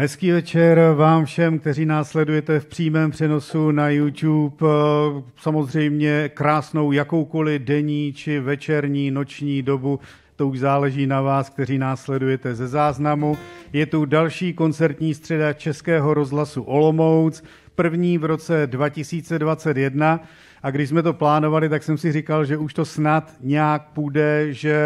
Hezký večer vám všem, kteří nás sledujete v přímém přenosu na YouTube. Samozřejmě krásnou jakoukoliv denní či večerní, noční dobu to už záleží na vás, kteří nás sledujete ze záznamu. Je tu další koncertní středa Českého rozhlasu Olomouc, první v roce 2021. A když jsme to plánovali, tak jsem si říkal, že už to snad nějak půjde, že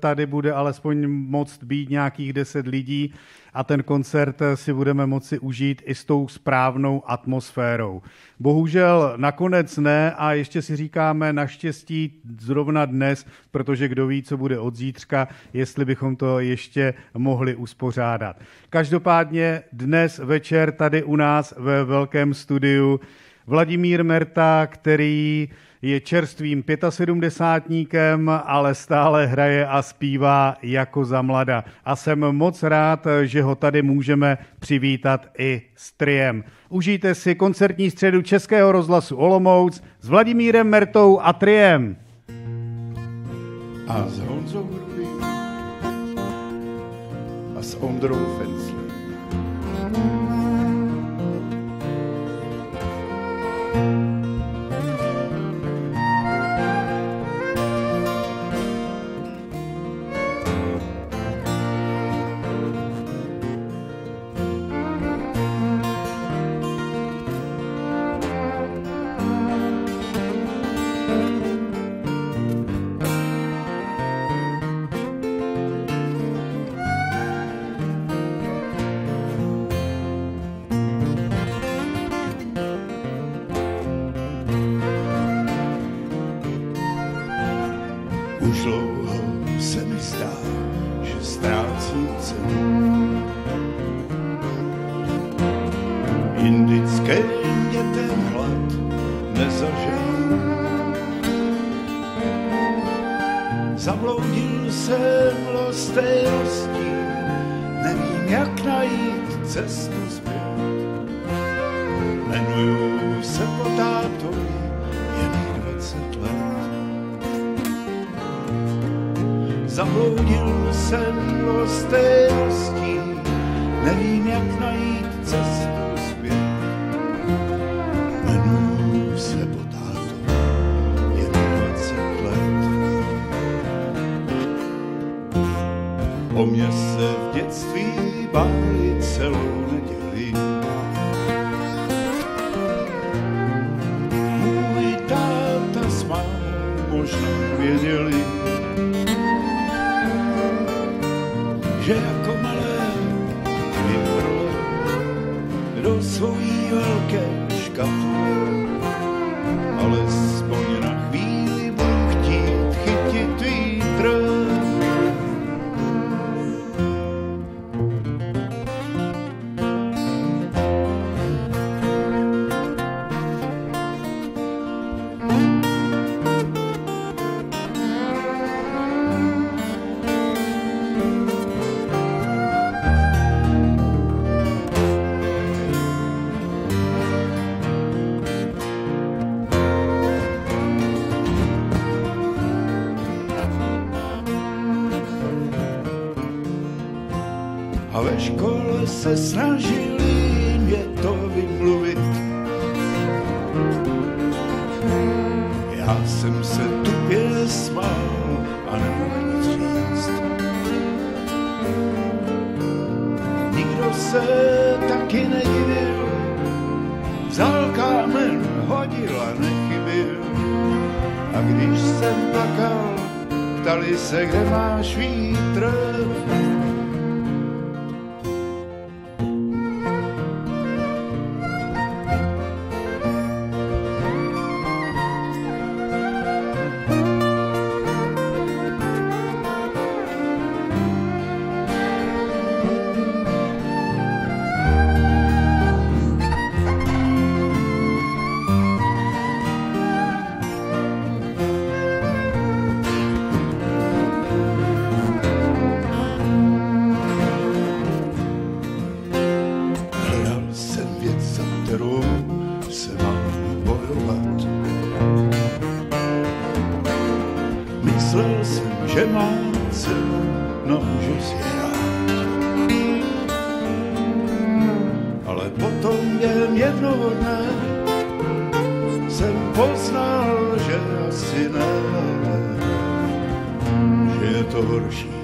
tady bude alespoň moct být nějakých deset lidí a ten koncert si budeme moci užít i s tou správnou atmosférou. Bohužel nakonec ne a ještě si říkáme naštěstí zrovna dnes, protože kdo ví, co bude od zítřka, jestli bychom to ještě mohli uspořádat. Každopádně dnes večer tady u nás ve velkém studiu Vladimír Merta, který je čerstvým 75 ale stále hraje a zpívá jako za mlada. A jsem moc rád, že ho tady můžeme přivítat i s triem. Užijte si koncertní středu Českého rozhlasu Olomouc s Vladimírem Mertou a triem. A s Honzou Hrubým a s Ondrou Fenslem. Už O mě se v dětství báli celou neděli. façam torşi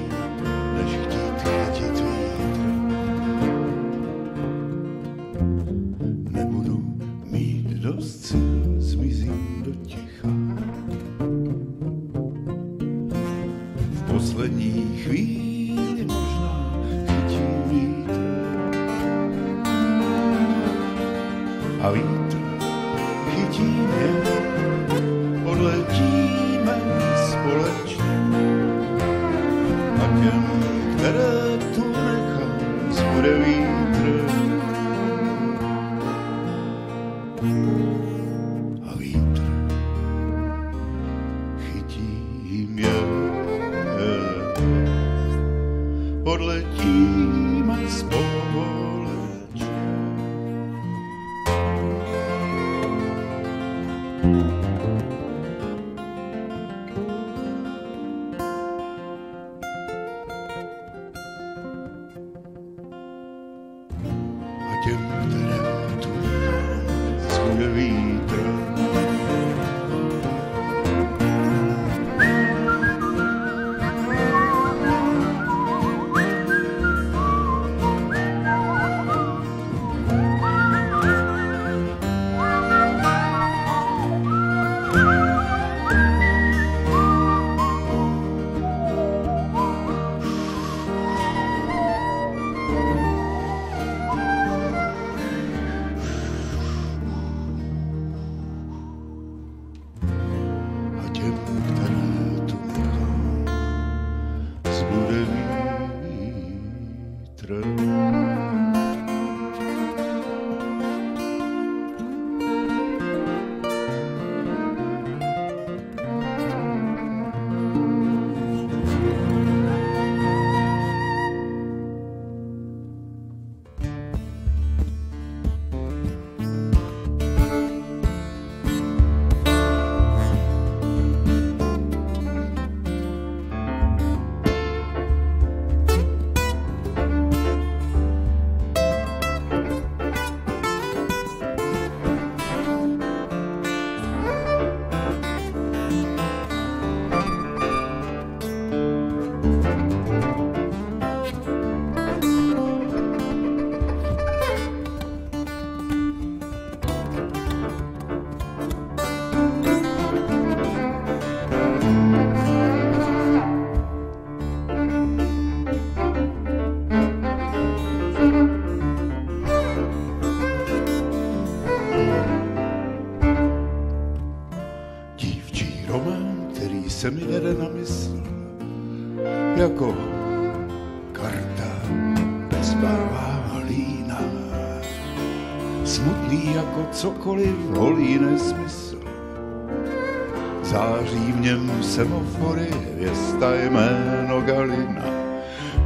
Září v něm semafory, hvězda jméno Galina.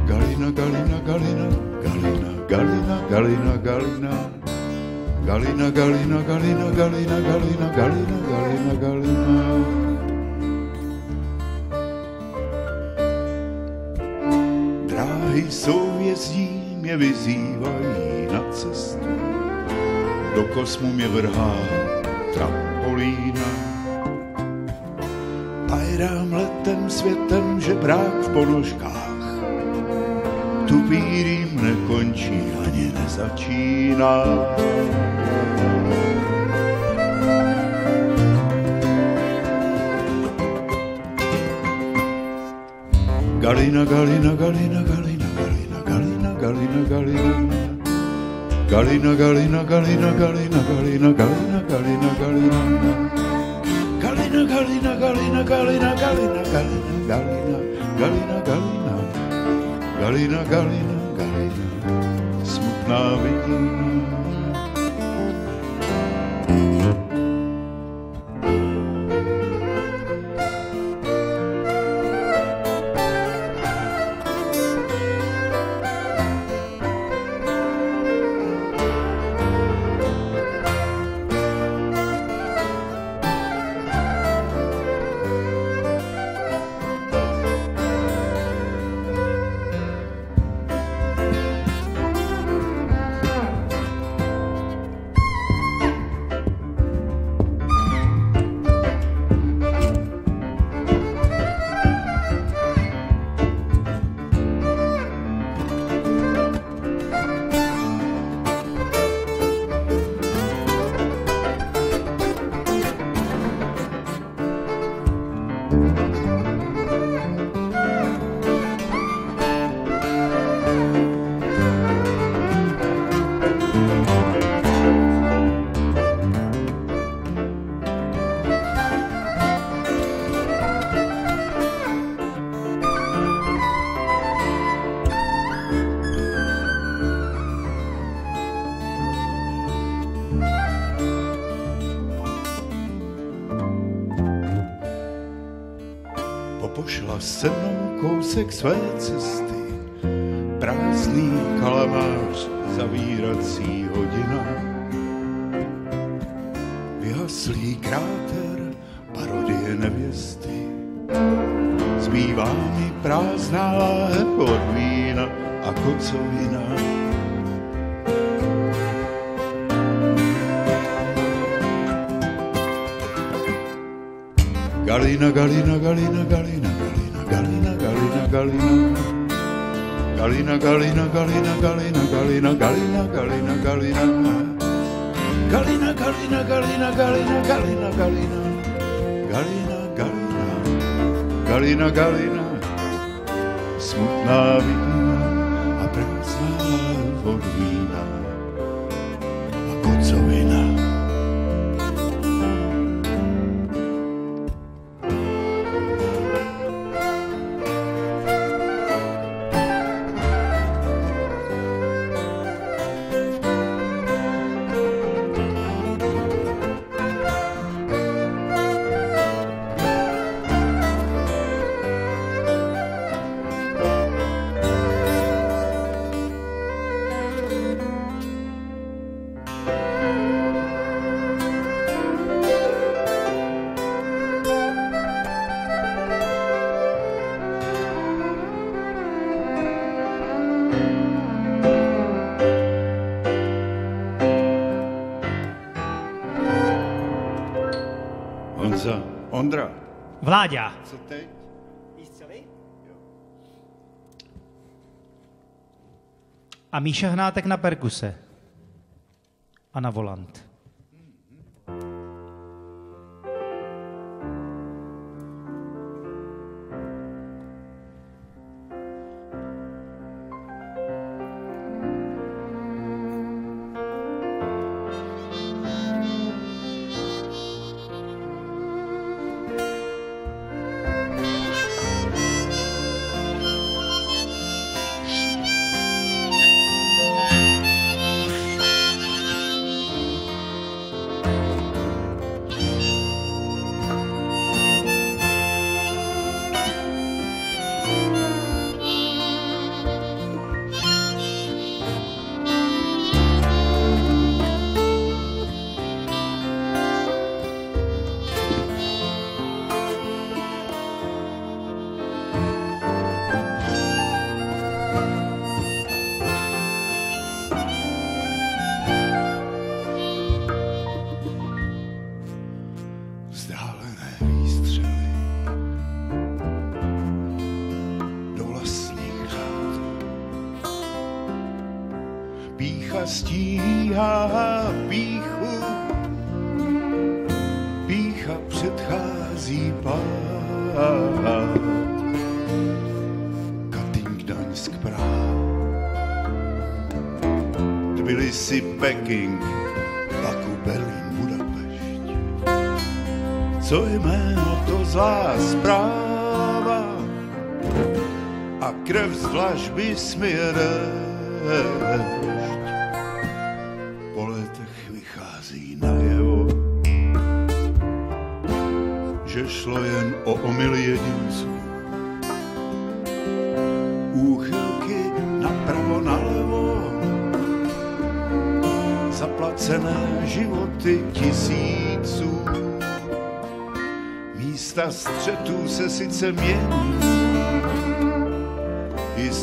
Galina, Galina, Galina, Galina, Galina, Galina, Galina. Galina, Galina, Galina, Galina, Galina, Galina, Galina, Galina. Dráhy souvězdí mě vyzývají na cestu. Do kosmu mě vrhá trampolína. Pajdám letem světem, že brák v ponožkách. Tupírím nekončí ani nezačíná. Galina, Galina, Galina, Galina, Galina, Galina, Galina, Galina. Galina, Galina, Galina, Galina, Galina, Galina, Galina, Galina. Galina, Galina, Galina, Galina, Galina, Galina, Galina, Galina, Galina. Galina, Galina, smutná vidina. Své cesty, prázdný kalamář, zavírací hodina. Vyhaslý kráter, parodie nevěsty, zbývá mi prázdná láhev od vína a kocovina. Galina, Galina, Galina, Galina, Galina, Galina, Galina, Galina, Galina, Galina, Galina, Galina. Galina, Galina, Galina, Galina, Galina, Galina. Galina, Galina, Galina, Galina. Smutná vidina A Míša Hnátek na perkuse. A na volant. Stíhá píchu, pícha předchází pád. Katyň, Gdaňsk, Praha, Tbilisi, Peking, Baku, Berlín, Budapešť. Co jméno, to zlá zpráva a krev z dlažby smije šlo jen o omyl jedinců. Úchylky napravo, nalevo, zaplacené životy tisíců. Místa střetů se sice mění, i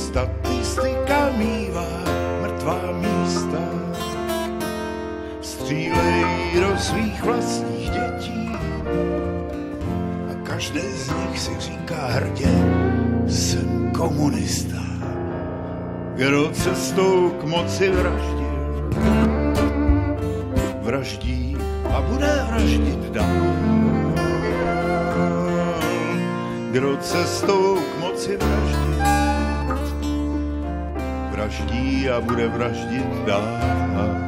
Kdo cestou k moci vraždil, vraždí a bude vraždit dál. Kdo cestou k moci vraždí, vraždí a bude vraždit dál.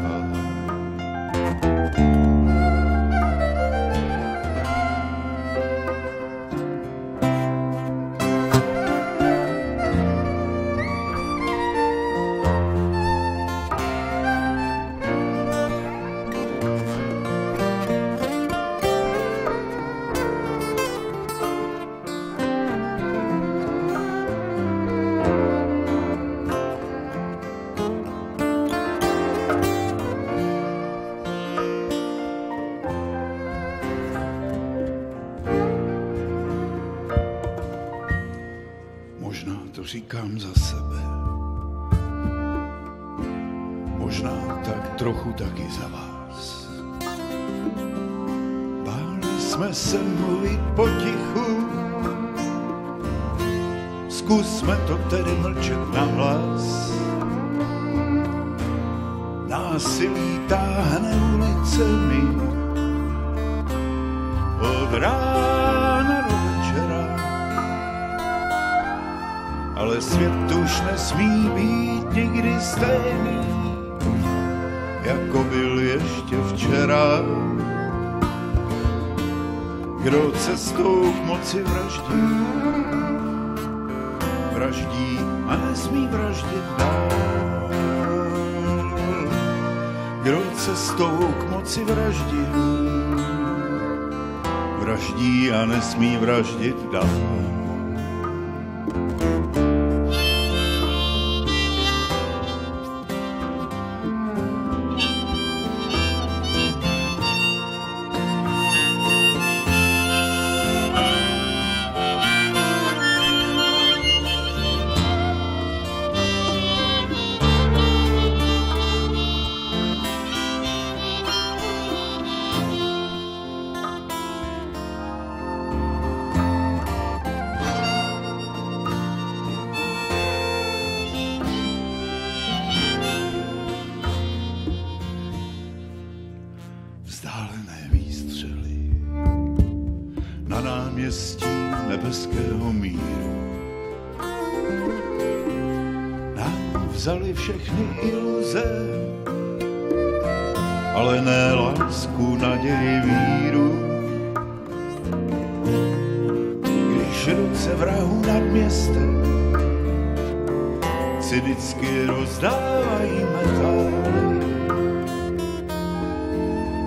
Nesmí být nikdy stejný, jako byl ještě včera. Kdo cestou k moci vraždí, vraždí a nesmí vraždit dál. Kdo cestou k moci vraždí, vraždí a nesmí vraždit dál. Ruce vrahu nad městem cynicky rozdávají metály,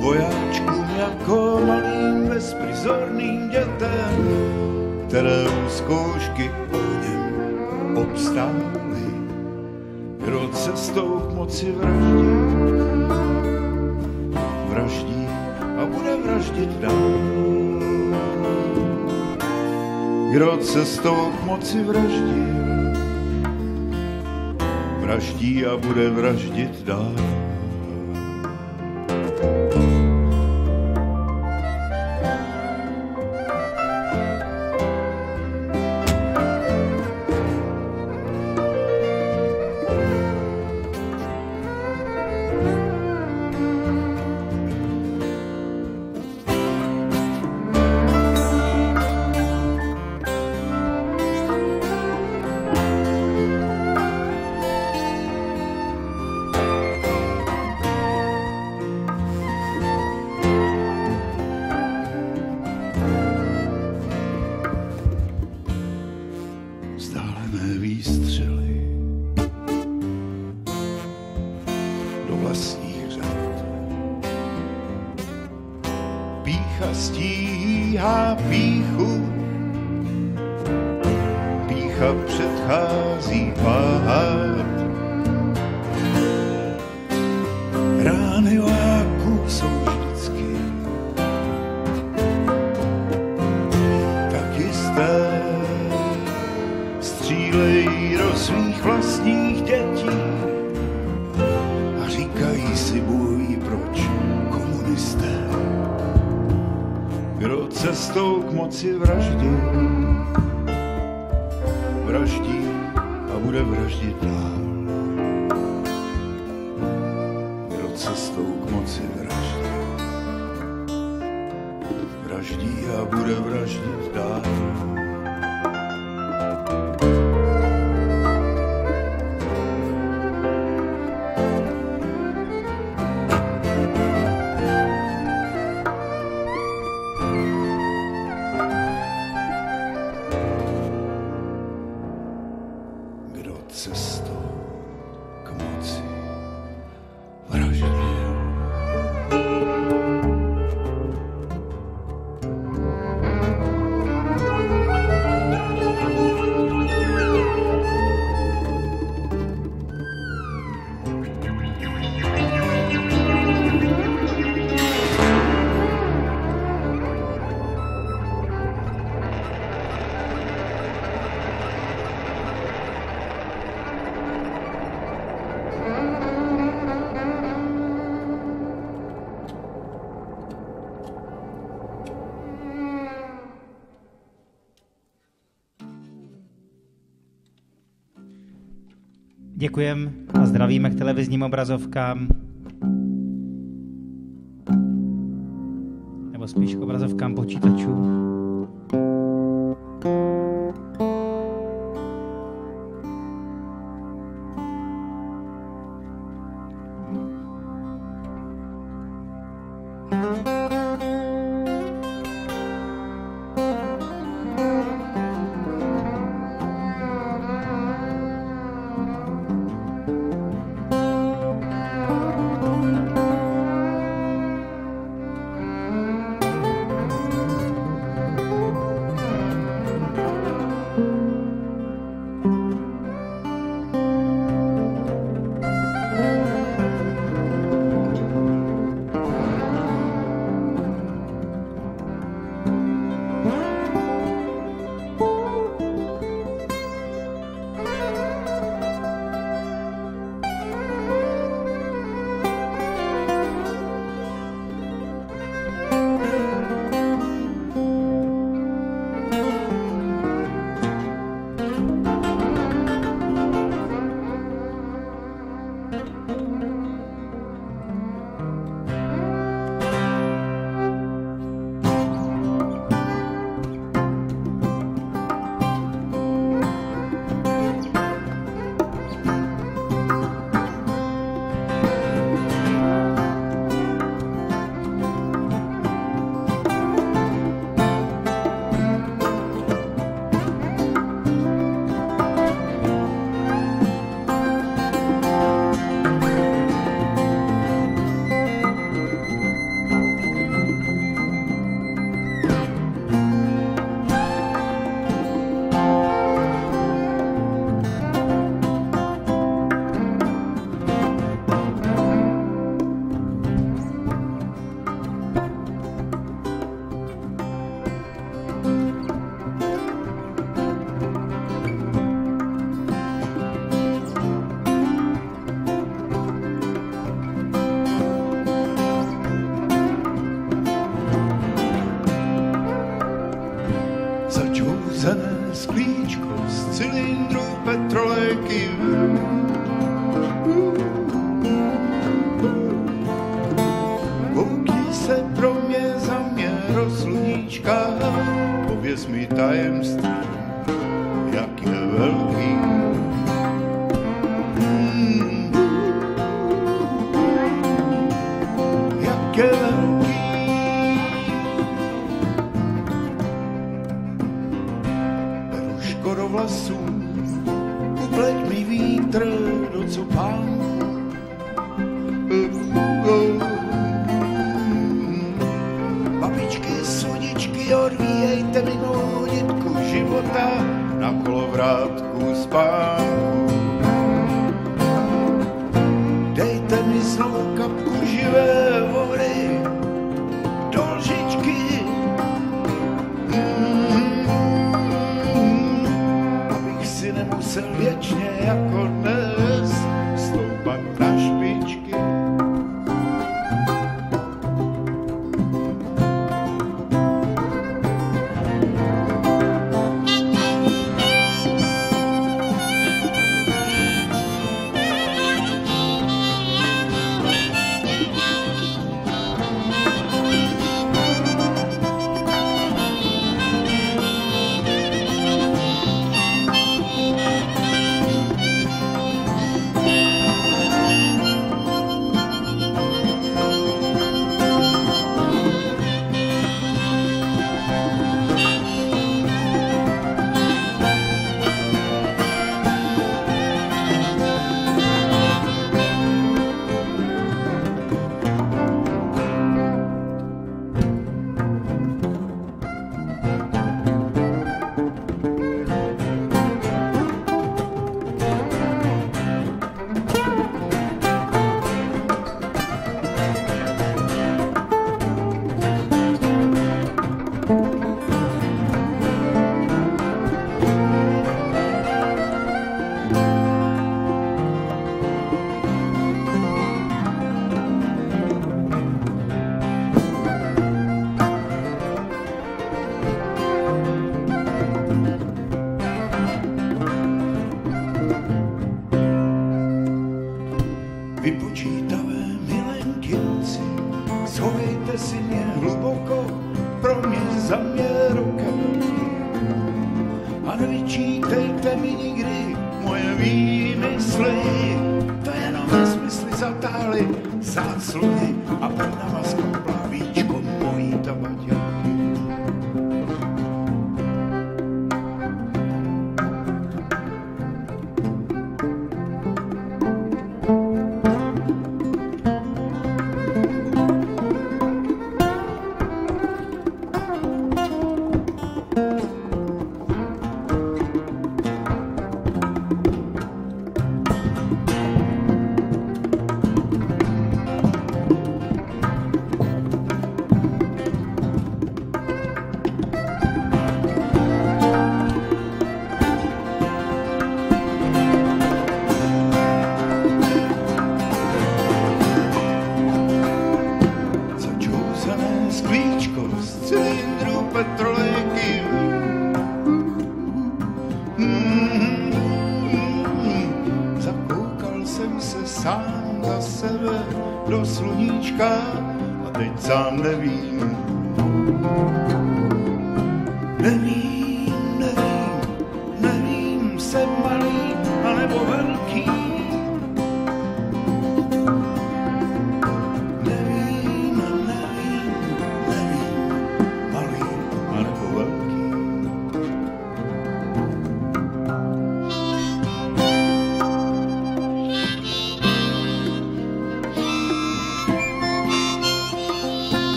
vojáčkům jako malým bezprizorným dětem, které u zkoušky ohněm obstály. Kdo cestou k moci vraždí, vraždí a bude vraždit dál. Kdo cestou k moci vraždí, vraždí a bude vraždit dál. Děkujeme a zdravíme k televizním obrazovkám. Nebo spíš k obrazovkám počítačů.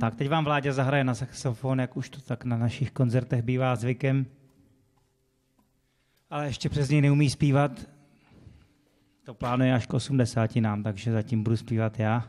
Tak teď vám Vláďa zahraje na saxofon, jak už to tak na našich koncertech bývá zvykem. Ale ještě přes něj neumí zpívat. To plánuje až k 80 nám, takže zatím budu zpívat já.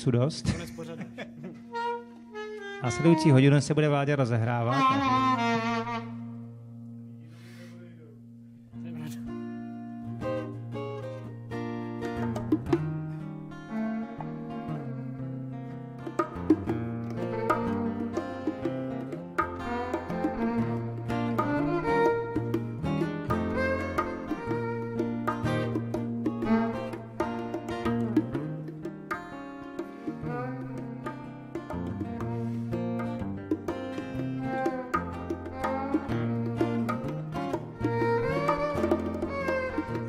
Času dost. Konec pořadu. Následující hodinu se bude Vláďa rozehrávat.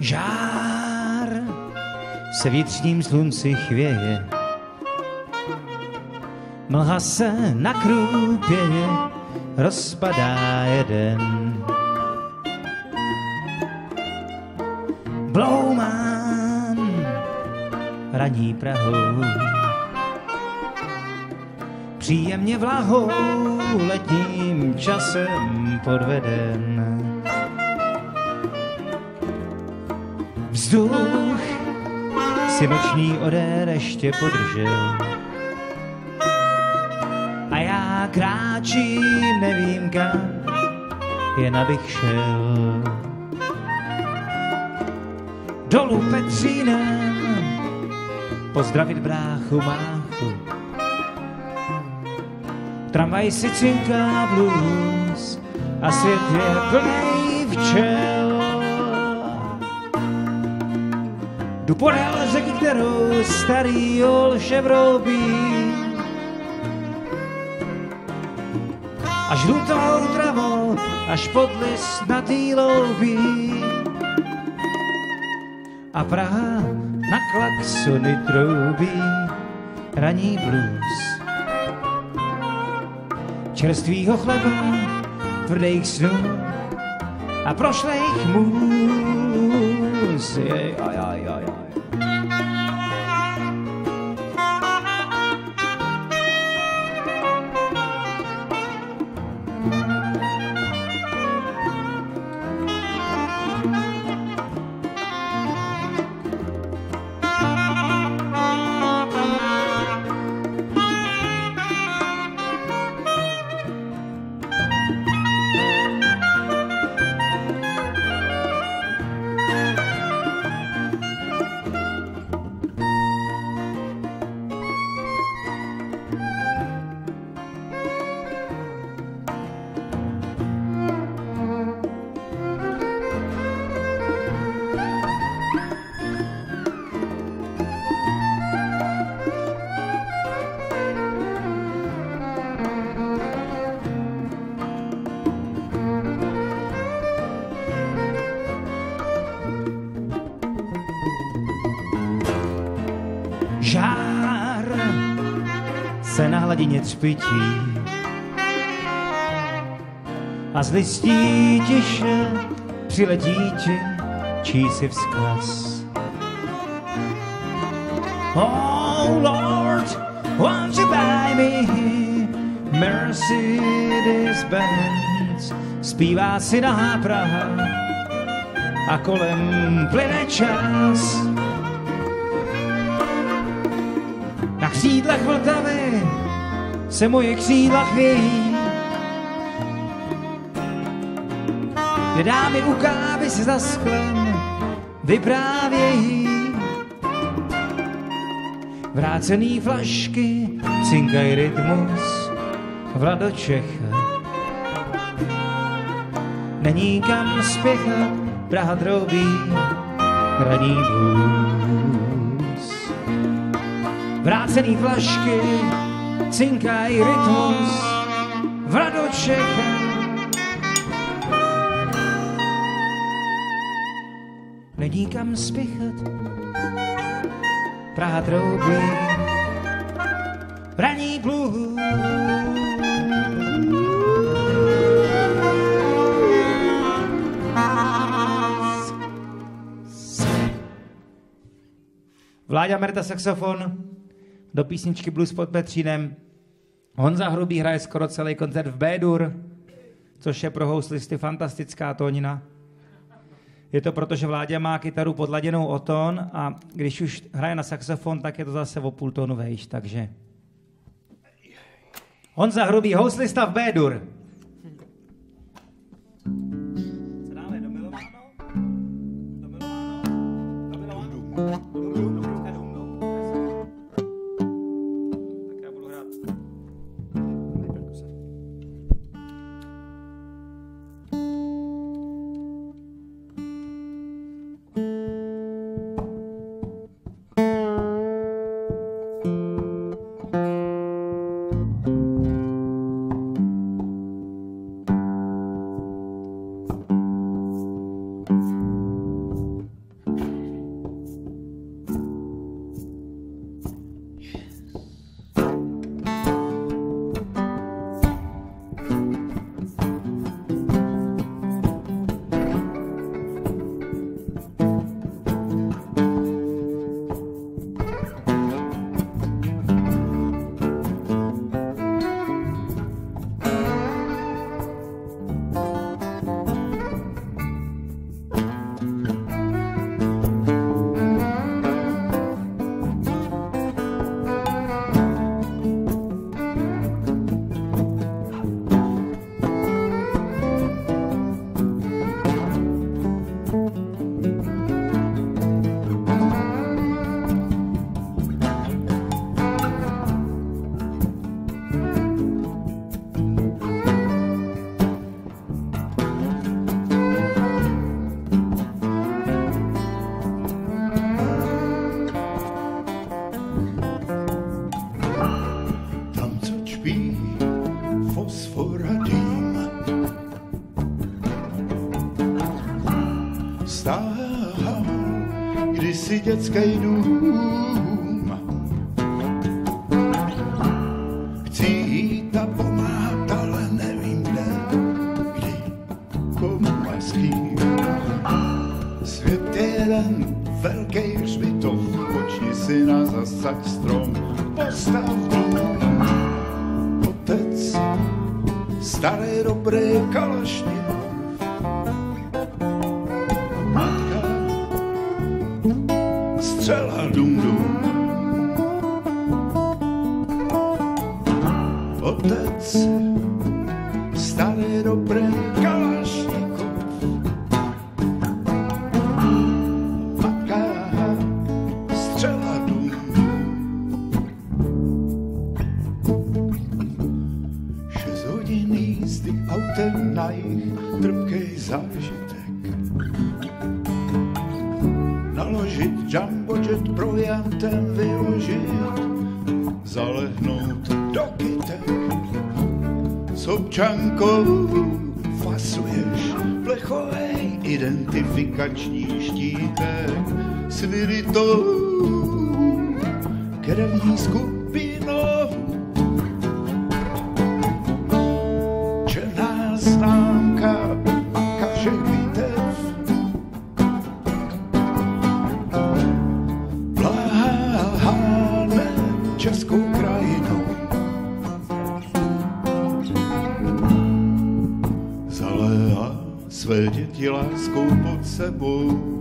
Žár se vítřním slunci chvěje. Mlha se na krůpě rozpadá jeden. bloumám raní Prahou. Příjemně vlahou letním časem podveden. Vzduch si noční odér ještě podržel. A já kráčím, nevím kam, jen abych šel. Dolů Petřínem, pozdravit bráchu máchu. Tramvaj si cinká blues a svět je plný včel. Jdu podél řeky, kterou starý olše vrobí. A žlutou travou až pod list na loubí. A Praha na klaxony troubí raní blues. Čerstvýho chleba, tvrdých snů a prošlejch můz. Jej, aj, aj, aj, Žár se na hladině třpití a z listí tiše přiletí ti čí si vzkaz. Oh Lord, won't you buy me Mercedes Benz? Zpívá si na Praha a kolem plyne čas. Křídlech Vltavy se moje křídla chvějí. Kde dámy u kávy si za sklem vyprávějí. Vrácený flašky cinkaj rytmus Vlado Čecha. Není kam spěchat, Praha drobí hraní blues. Vrácený flašky cinkaj rytmus Vlado Čecha. Není kam spěchat, Praha troubí, raní blues. Vláďa Merta saxofon, do písničky Blues pod Petřínem. Honza Hrubý hraje skoro celý koncert v B-dur, což je pro houslisty fantastická tónina. Je to proto, že Vláďa má kytaru podladěnou o tón a když už hraje na saxofon, tak je to zase o půl tónu vejš, takže... Honza Hrubý, houslista v B-dur. Co dáme, kdysi dětský identifikační štítek s krevní skupinou. Černá a děti láskou pod sebou.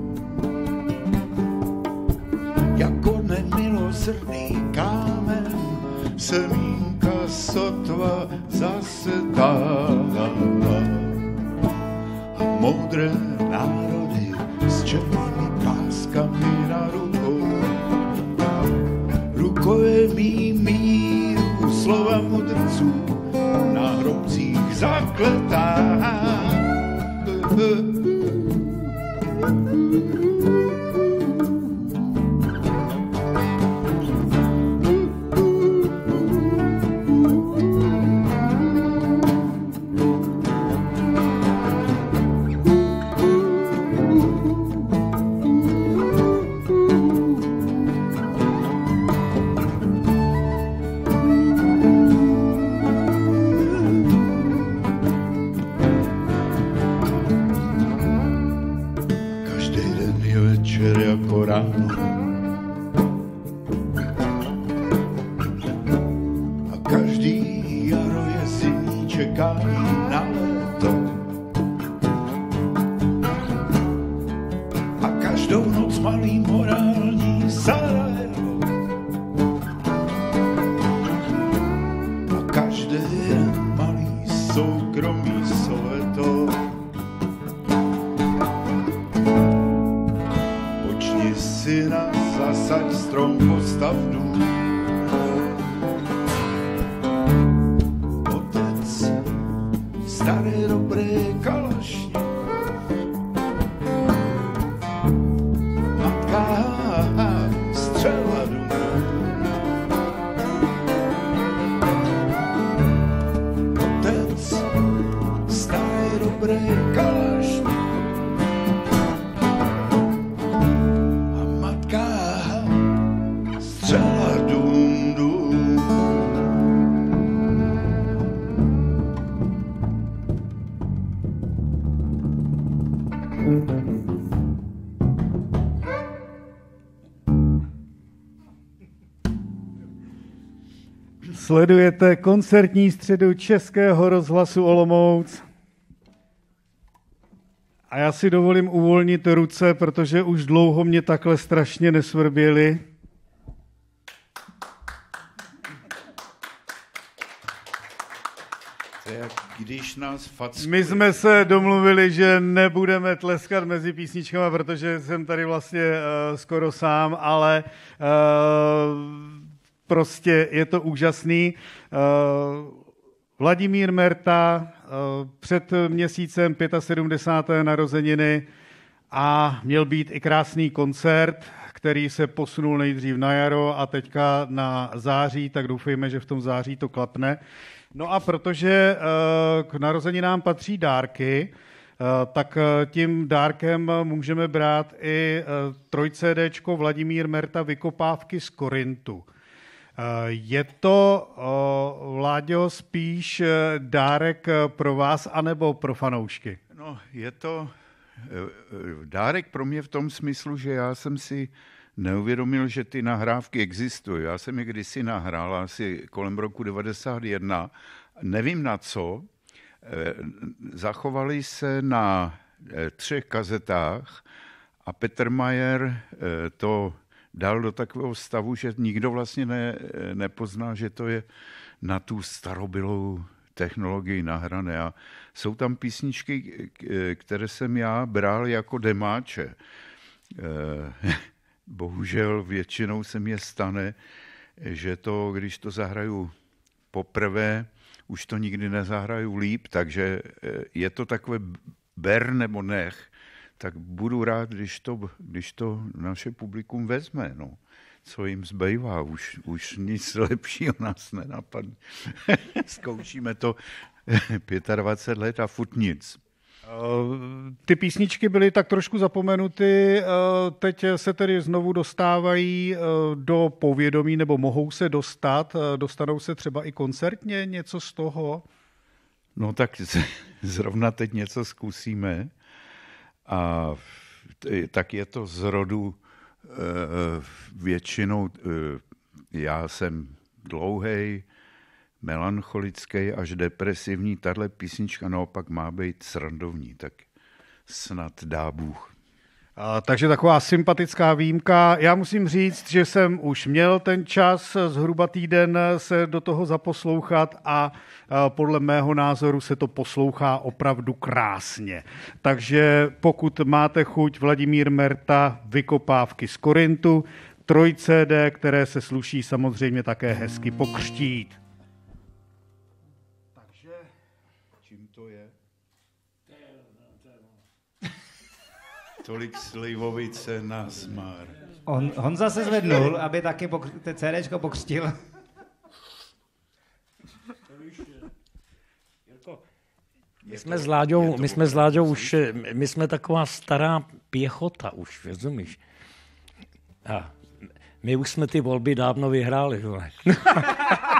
Sledujete koncertní středu Českého rozhlasu Olomouc. A já si dovolím uvolnit ruce, protože už dlouho mě takhle strašně jak když nás fackuje. My jsme se domluvili, že nebudeme tleskat mezi písničkama, protože jsem tady vlastně uh, skoro sám, ale uh, prostě je to úžasný. Uh, Vladimír Merta uh, před měsícem 75. narozeniny a měl být i krásný koncert, který se posunul nejdřív na jaro a teďka na září, tak doufejme, že v tom září to klapne. No a protože uh, k narozeninám patří dárky, tak eh, tím dárkem můžeme brát i trojcédéčko Vladimír Merta Vykopávky z Korintu. Je to, Vláďo, spíš dárek pro vás anebo pro fanoušky? No, je to dárek pro mě v tom smyslu, že já jsem si neuvědomil, že ty nahrávky existují. Já jsem je kdysi nahrál, asi kolem roku 91, nevím na co, eh, zachovali se na eh, třech kazetách a Petr Majer eh, to dal do takového stavu, že nikdo vlastně ne, nepozná, že to je na tu starobylou technologii nahrané. A jsou tam písničky, které jsem já bral jako demáče bohužel většinou se mě stane, že to, když to zahraju poprvé, už to nikdy nezahraju líp, takže eh, je to takové ber nebo nech, tak budu rád, když to, když to naše publikum vezme. No. Co jim zbývá, už, už nic lepšího nás nenapadne. Zkoušíme to 25 let a furt nic. Eh, ty písničky byly tak trošku zapomenuty, eh, teď se tedy znovu dostávají eh, do povědomí nebo mohou se dostat, dostanou se třeba i koncertně něco z toho? No tak zrovna teď něco zkusíme a tak je to z rodu většinou, já jsem dlouhý, melancholický až depresivní. Tahle písnička naopak má být srandovní, tak snad dá Bůh. Takže taková sympatická výjimka. Já musím říct, že jsem už měl ten čas zhruba týden se do toho zaposlouchat a, podle mého názoru se to poslouchá opravdu krásně. Takže pokud máte chuť Vladimír Merta Vykopávky z Korintu, troj CD, které se sluší samozřejmě také hezky pokřtít. Tolik slivovice na smár. On, Honza se zvednul, aby taky te CDčko pokřtil. My jsme s Láďou, my jsme s Láďou už, my jsme taková stará pěchota už, rozumíš? A my už jsme ty volby dávno vyhráli,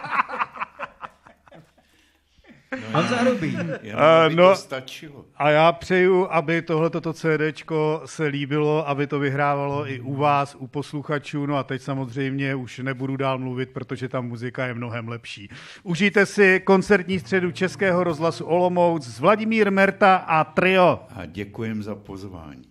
vole. Honza Hrubý. Uh, no, stačilo. A já přeju, aby tohleto CDčko se líbilo, aby to vyhrávalo i u vás, u posluchačů. No a teď samozřejmě už nebudu dál mluvit, protože ta muzika je mnohem lepší. Užijte si koncertní středu Českého rozhlasu Olomouc z Vladimír Merta a Trio. A děkujem za pozvání.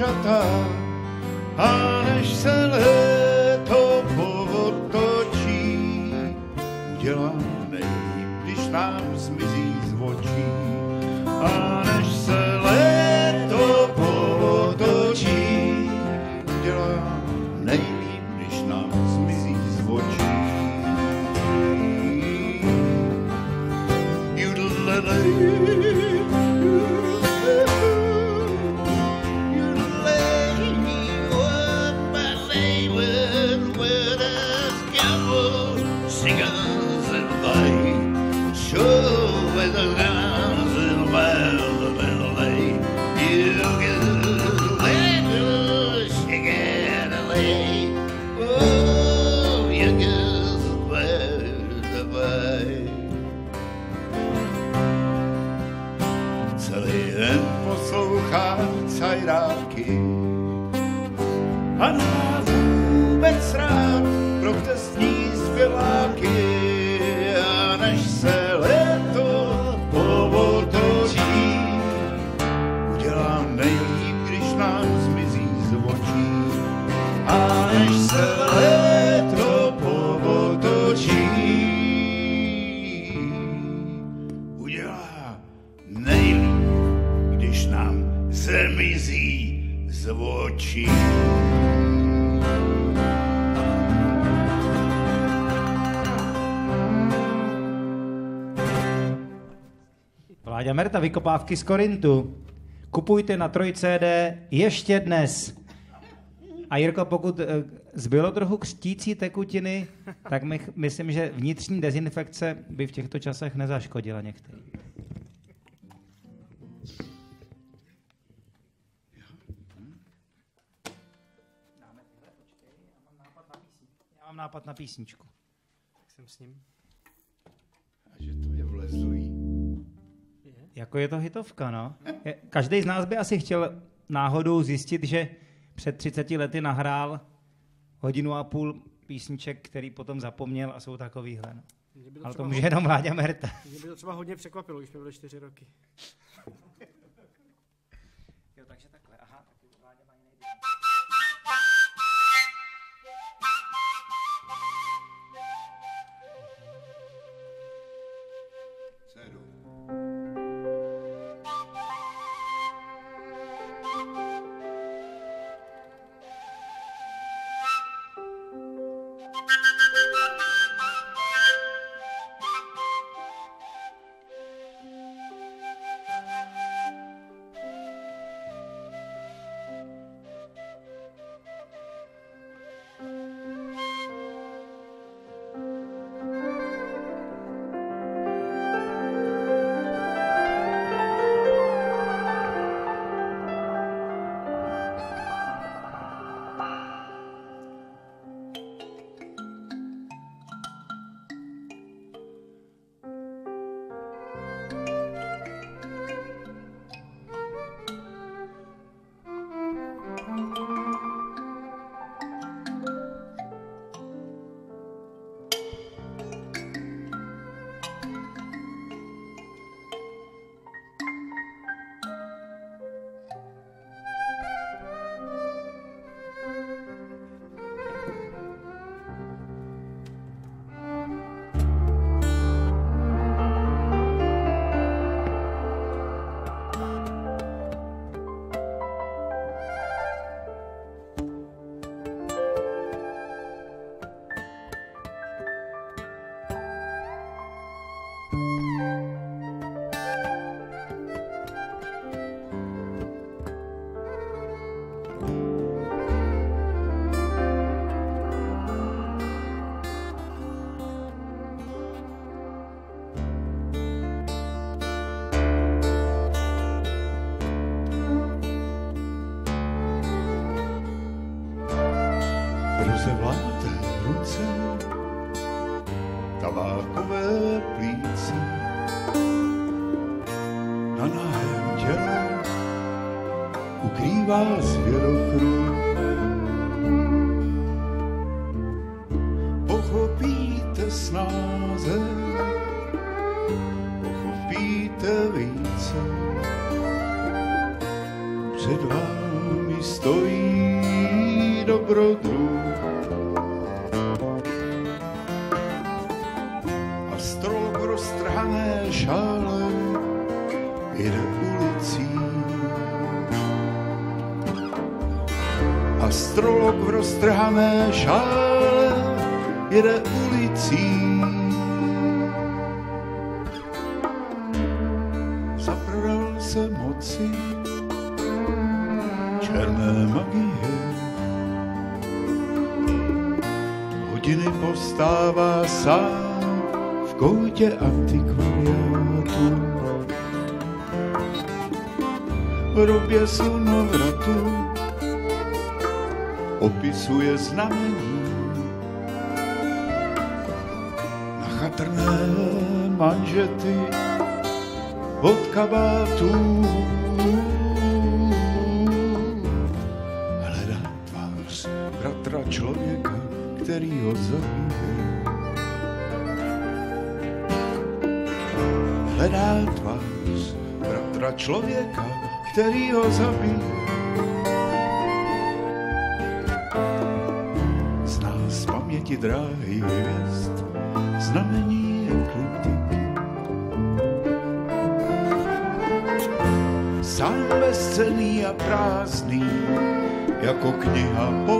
Děvčata. A než se léto povotočí, udělá nejlíp, když nám zmizí Merta, vykopávky z Korintu. Kupujte na 3 CD ještě dnes. A Jirko, pokud eh, zbylo trochu křtící tekutiny, tak my, myslím, že vnitřní dezinfekce by v těchto časech nezaškodila některým. Mám nápad na písničku. Tak jsem s ním. A že to je vlezují. Jako je to hitovka, no. Každý z nás by asi chtěl náhodou zjistit, že před 30 lety nahrál hodinu a půl písniček, který potom zapomněl a jsou takovýhle. No. To, Ale to může jenom Vláďa Merta. mě by to třeba hodně překvapilo, když mi byly čtyři roky. Jde ulicí. Astrolog v roztrhané šále jede ulicí. Zaprodal se moci černé magie. Hodiny postává sám v koutě antikvariátu hrubě slunovratu opisuje znamení na chatrné manžety od kabátů. Hledá tvář bratra člověka, který ho zabije. Hledá tvář bratra člověka, který ho zabí. Zná z paměti dráhy hvězd, znamení ekliptiky. Sám bezcený a prázdný, jako kniha po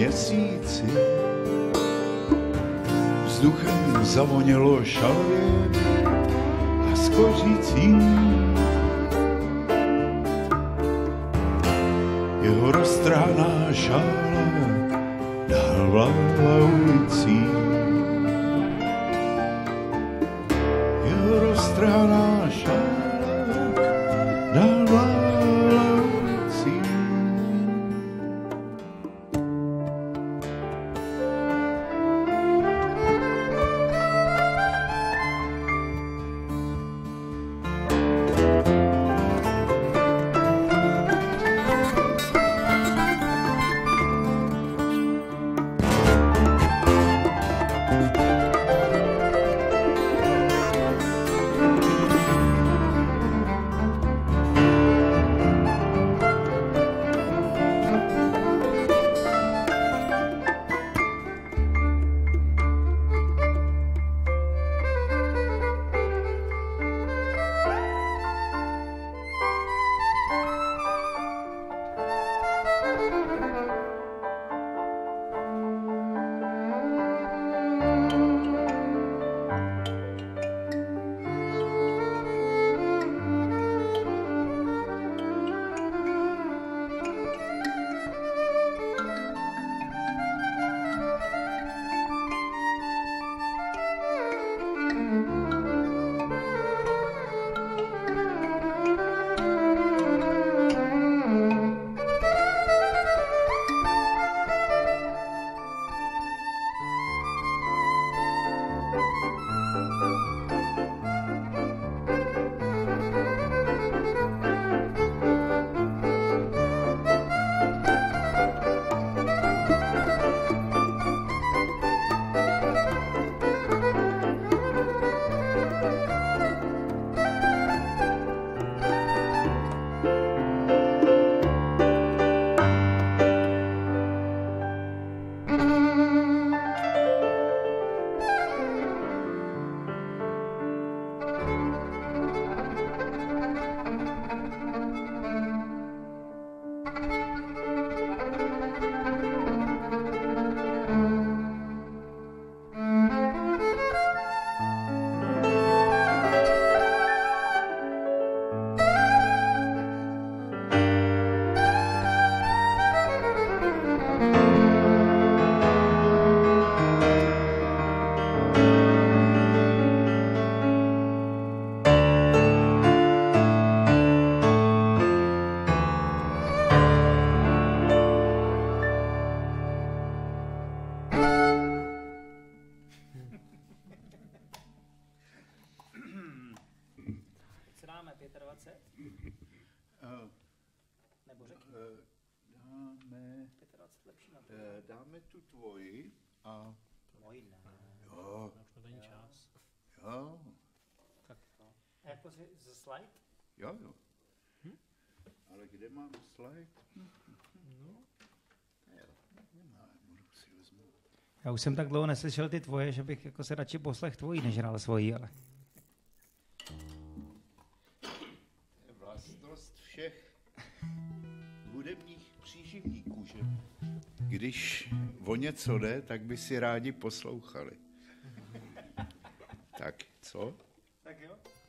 měsíci. Vzduchem zavonělo šalvě a skořící Jako si ze slide? jo, jo. Ale kde mám slide? No. Jo, no, můžu si vezmu. Já už jsem tak dlouho neslyšel ty tvoje, že bych jako se radši poslech tvojí, než hrál svojí, ale... je vlastnost všech hudebních příživníků, že když o něco jde, tak by si rádi poslouchali. Tak, co?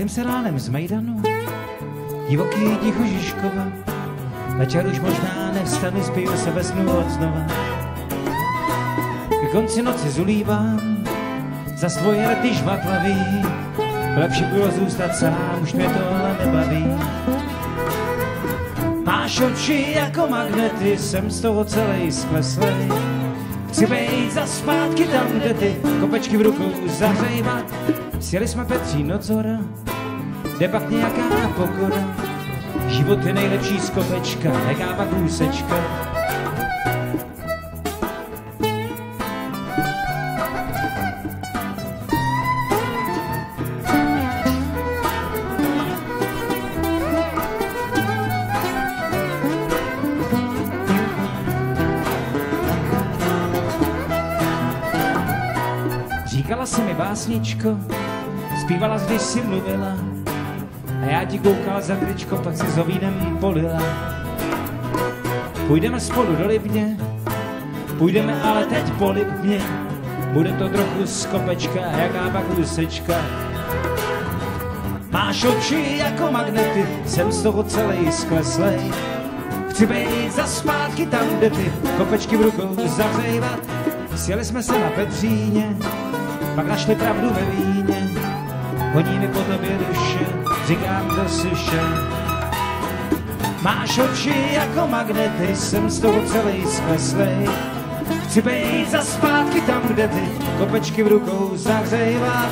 Vracím se ránem z Mejdanu, divoký ticho Žižkova. Večer už možná nevstanu, zpiju se ve snu od znova. Ke konci noci zulívám za svoje lety žvatlavý. Lepší bylo zůstat sám, už mě tohle nebaví. Máš oči jako magnety, jsem z toho celý skleslej. Chci bejt za zpátky tam, kde ty kopečky v rukou zahřejvat. Sjeli jsme Petří nocora, kde pak nějaká pokora. Život je nejlepší skopečka, jaká pak úsečka. Říkala si mi básničko, zpívala, když si mluvila. Já ti koukal za tričko, pak si s polila. Půjdeme spolu do Libně, půjdeme ale teď po Libně. Bude to trochu skopečka, jaká pak úsečka. Máš oči jako magnety, jsem z toho celý skleslej. Chci být za zpátky tam, kde ty kopečky v rukou zahřejvat. Sjeli jsme se na Petříně, pak našli pravdu ve víně. Honí mi po tobě duše, říkám to suše. Máš oči jako magnety, jsem z toho celý skleslej. Chci být za zpátky tam, kde ty kopečky v rukou zahřejvat.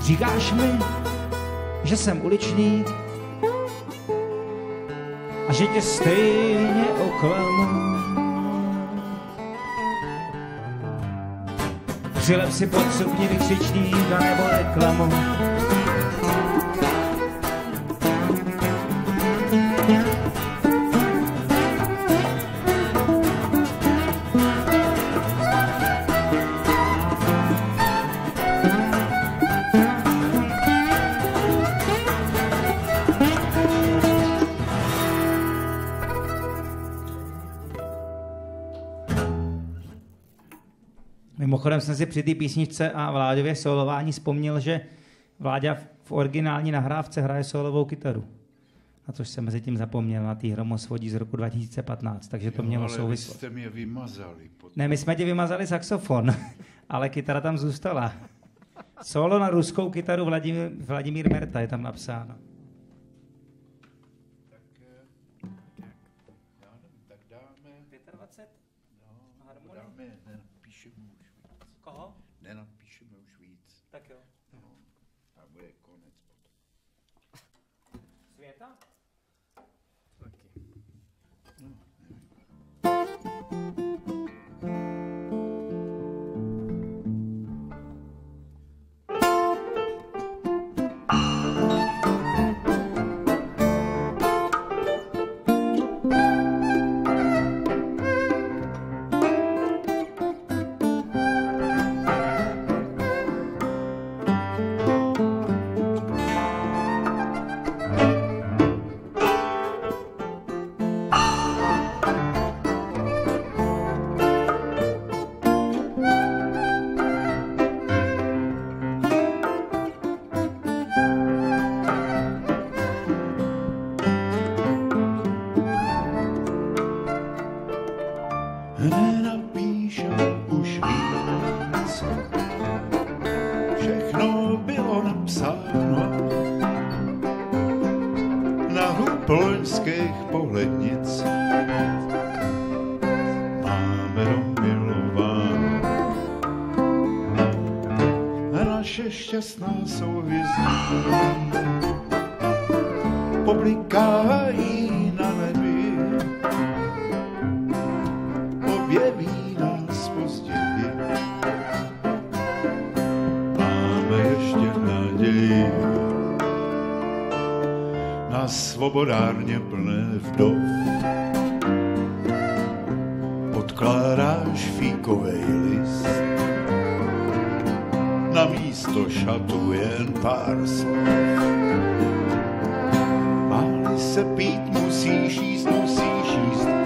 Říkáš mi, že jsem uličník a že tě stejně oklamu. Přilep si pod sukni vykřičníka nebo reklamu. Mimochodem jsem si při té písničce a Vláďově solování vzpomněl, že Vláďa v originální nahrávce hraje solovou kytaru. Na což jsem mezi tím zapomněl na té hromosvodí z roku 2015, takže to Jo, mělo ale souvislost. jste mě vymazali. Potom. Ne, my jsme ti vymazali saxofon, ale kytara tam zůstala. Solo na ruskou kytaru Vladimír, Vladimír Merta je tam napsáno. Šťastná souhvězdí poblikávají na nebi, objeví nás později. Máme ještě naději na svobodárně plné vdov. Podkládáš fíkovej místo šatu jen pár slov. Máli se pít, musíš jíst, musíš jíst,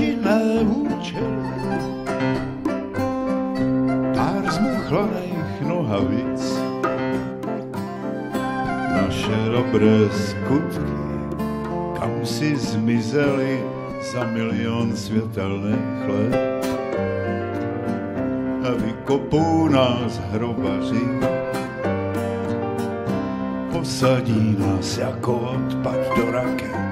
dobročinné účely. Pár zmuchlaných nohavic. Naše dobré skutky, kam si zmizeli za milion světelných let. A vykopou nás hrobaři, posadí nás jako odpad do raket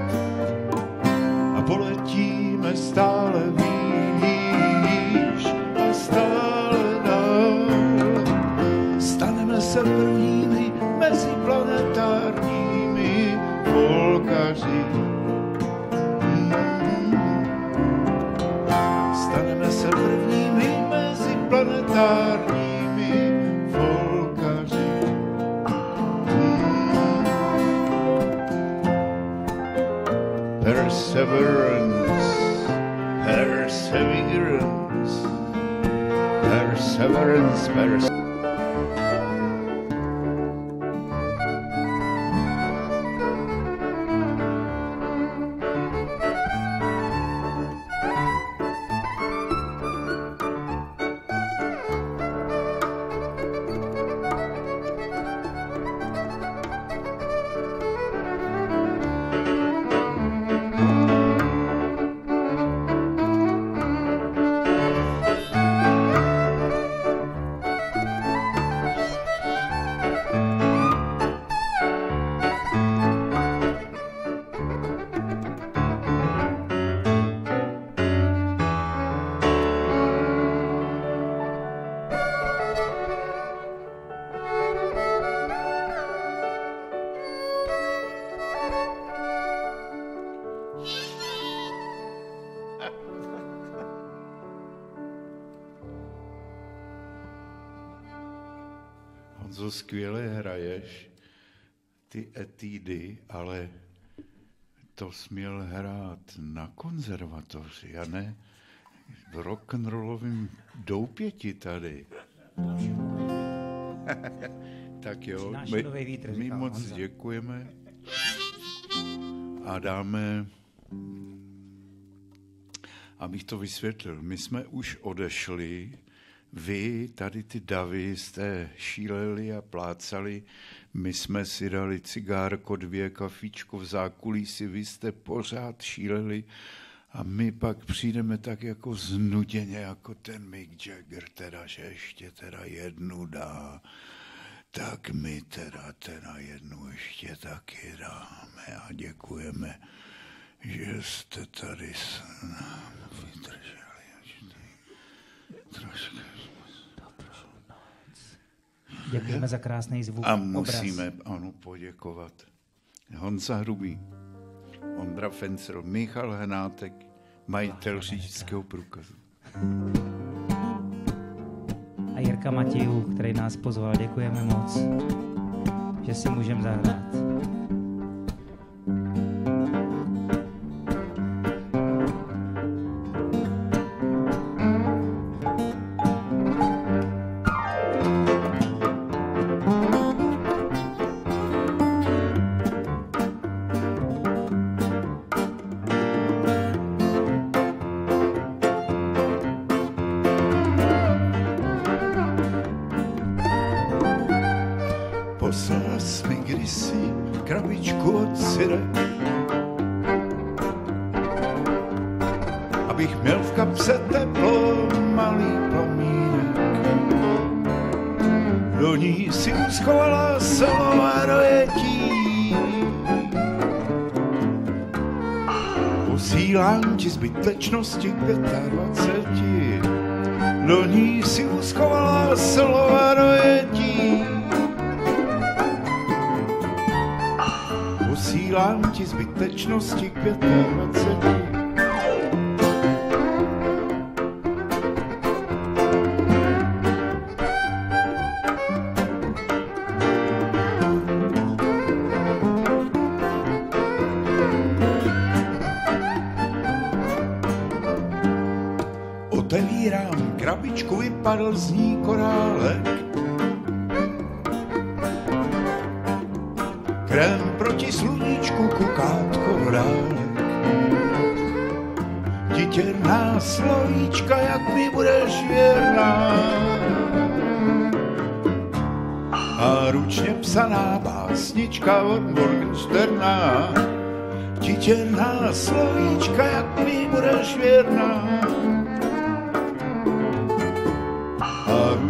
ty etídy, ale to směl hrát na konzervatoři a ne v rock'n'rollovém doupěti tady. tak jo, my, vítr, my moc Honza. děkujeme a dáme, abych to vysvětlil, my jsme už odešli, vy, tady ty davy, jste šíleli a plácali, my jsme si dali cigárko, dvě kafičko v zákulisí, vy jste pořád šíleli a my pak přijdeme tak jako znuděně, jako ten Mick Jagger, teda, že ještě teda jednu dá. Tak my teda teda jednu ještě taky dáme a děkujeme, že jste tady s námi vydrželi. Trošku. Děkujeme za krásný zvuk. A obraz. musíme, ano, poděkovat. Honza Hrubý, Ondra Fencel, Michal Hnátek, majitel řidičského průkazu. A Jirka Matějů, který nás pozval, děkujeme moc, že si můžeme zahrát. Zbytečnosti k 25. Do ní si uschovala selo a dojetí. Posílám ti zbytečnosti k 25. Otevírám krabičku, vypadl z ní korálek. Krém proti sluníčku, kukátko vodálek. Titěrná slovíčka, jak mi budeš věrná. A ručně psaná básnička od Morgensterna. Titěrná slovíčka, jak mi budeš věrná.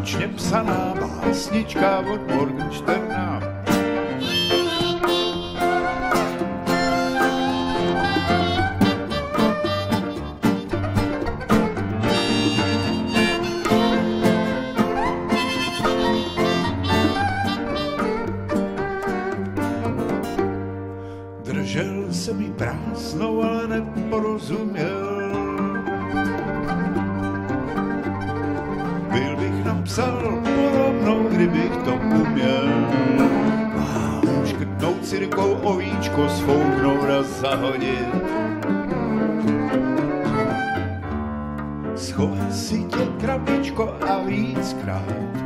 Ručně psaná básnička od Morgensterna. Krach.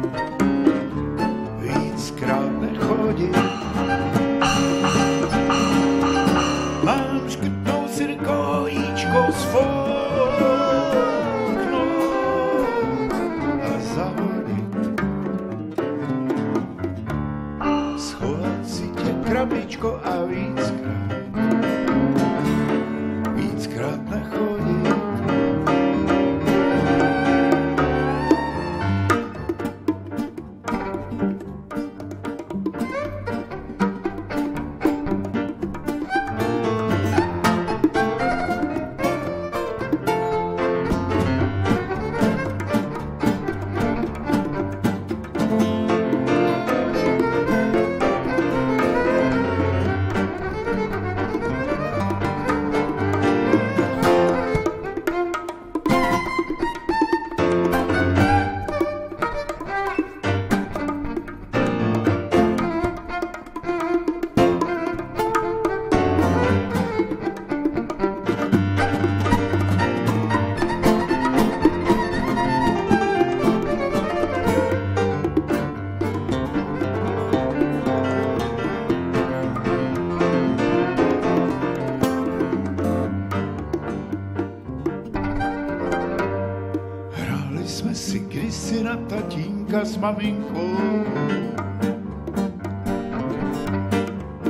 Tatínka s maminkou.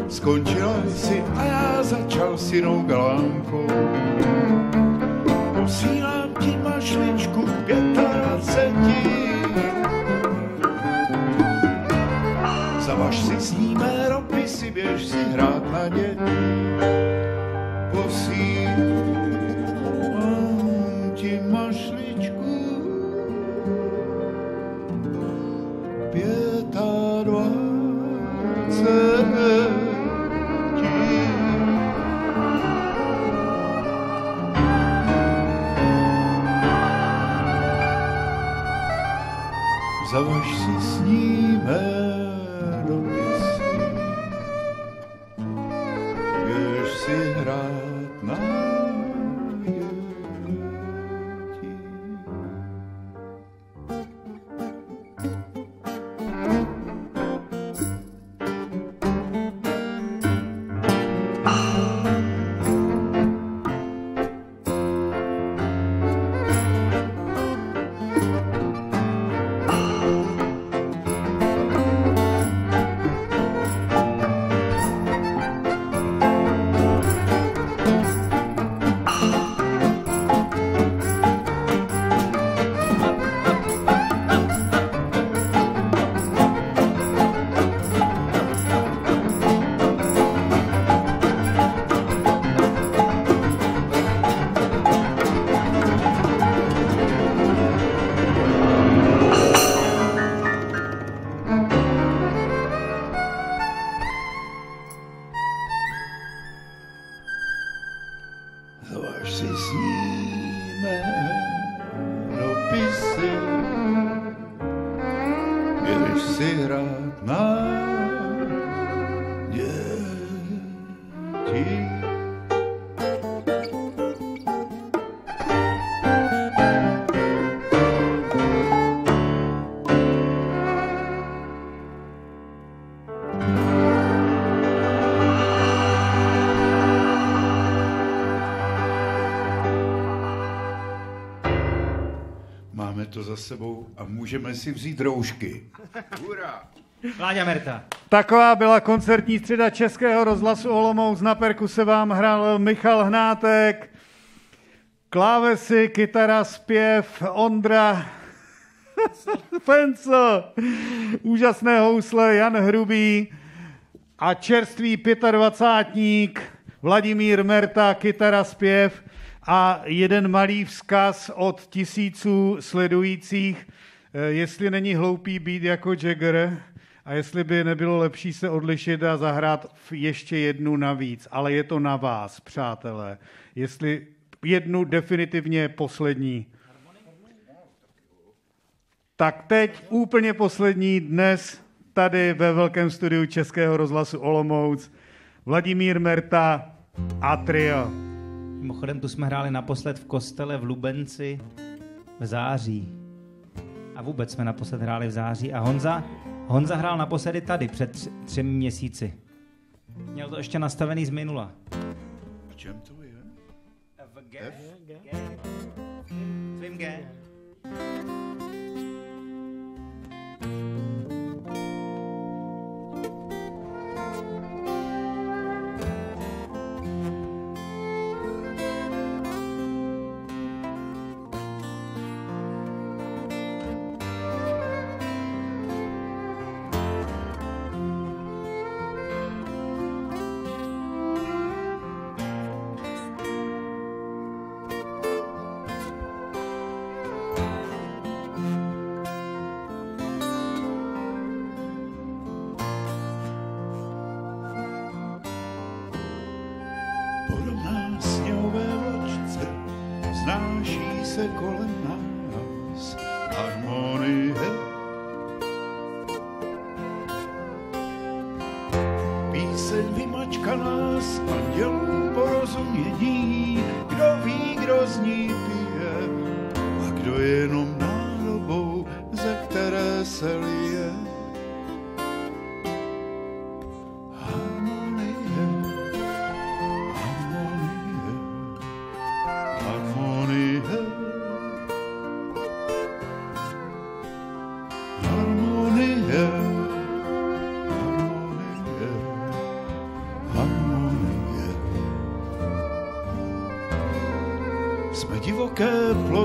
Skončila si a já začal s jinou galánkou. Posílám ti mašličku k 25. Zavaž si s ní mé ropisy, běž si hrát na děti. To za sebou a můžeme si vzít roušky. Hurá! Láďa Merta. Taková byla koncertní středa Českého rozhlasu Olomouc. Na perku se vám hrál Michal Hnátek, klávesy, kytara, zpěv, Ondra, Fenco, úžasné housle, Jan Hrubý a čerstvý 25 Vladimír Merta, kytara, zpěv a jeden malý vzkaz od tisíců sledujících, eh, jestli není hloupý být jako Jagger a jestli by nebylo lepší se odlišit a zahrát ještě jednu navíc. Ale je to na vás, přátelé. Jestli jednu definitivně poslední. Tak teď úplně poslední dnes tady ve velkém studiu Českého rozhlasu Olomouc Vladimír Merta a trio. Mimochodem, tu jsme hráli naposled v kostele v Lubenci v září. A vůbec jsme naposled hráli v září. A Honza, Honza hrál naposledy tady před tři, třemi měsíci. Měl to ještě nastavený z minula. V čem to je? V G. Tvým G. Podobná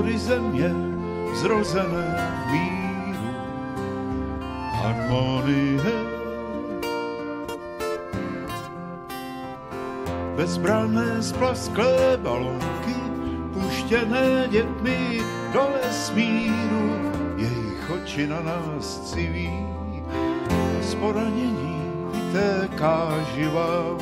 plody země, zrozené v míru. Harmonie bezbrané splasklé balonky, puštěné dětmi do vesmíru, jejich oči na nás civí, z poranění vytéká živá